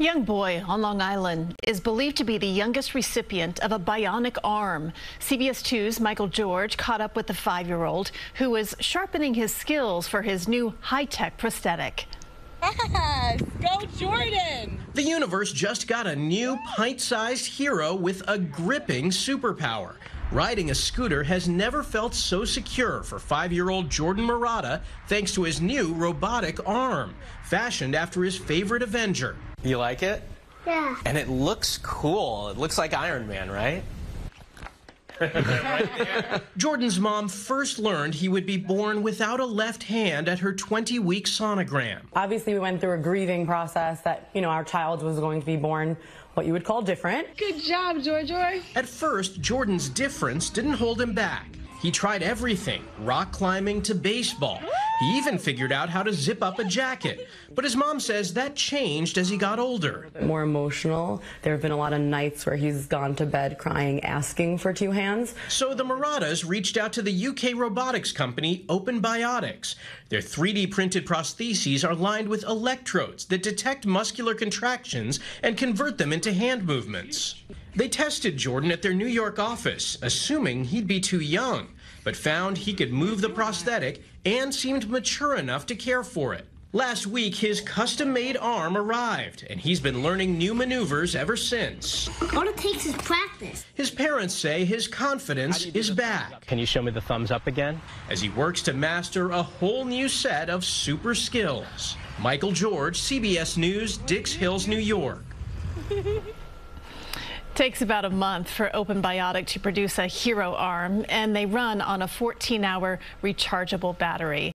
Young boy on Long Island is believed to be the youngest recipient of a bionic arm. CBS 2's Michael George caught up with the five-year-old who is sharpening his skills for his new high-tech prosthetic. Yes, go Jordan! The universe just got a new pint-sized hero with a gripping superpower. Riding a scooter has never felt so secure for five-year-old Jordan Marotta thanks to his new robotic arm, fashioned after his favorite Avenger. You like it? Yeah. And it looks cool. It looks like Iron Man, right? Jordan's mom first learned he would be born without a left hand at her 20-week sonogram. Obviously, we went through a grieving process that, you know, our child was going to be born what you would call different. Good job, Joy Joy. At first, Jordan's difference didn't hold him back. He tried everything, rock climbing to baseball. He even figured out how to zip up a jacket. But his mom says that changed as he got older. More emotional. There have been a lot of nights where he's gone to bed crying, asking for two hands. So the Marottas reached out to the UK robotics company Open Bionics. Their 3D printed prostheses are lined with electrodes that detect muscular contractions and convert them into hand movements. They tested Jordan at their New York office, assuming he'd be too young, but found he could move the prosthetic and seemed mature enough to care for it. Last week, his custom made arm arrived, and he's been learning new maneuvers ever since. All it takes is practice. His parents say his confidence is back Can you show me the thumbs up again? as he works to master a whole new set of super skills. Michael George, CBS News, Dix Hills, New York. Takes about a month for Open Bionic to produce a hero arm, and they run on a 14-hour rechargeable battery.